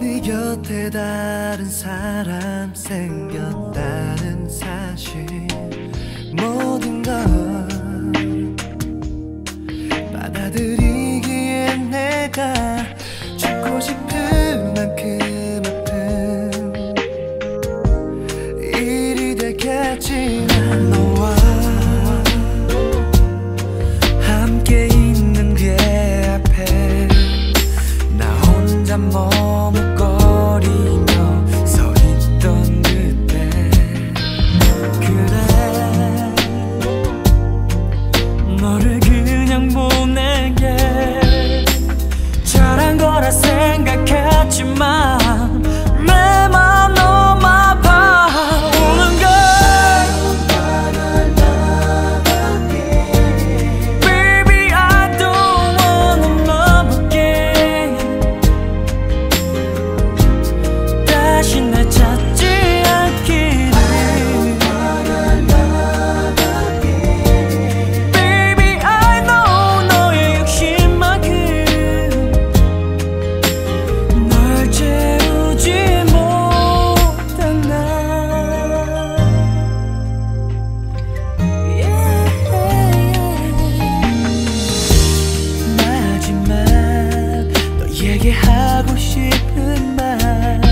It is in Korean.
네 곁에 다른 사람 생겼다는 사실. 모든 걸 받아들이기에 내가 죽고 싶은 만큼 아픈 일이 되겠지. 하고 싶은 말.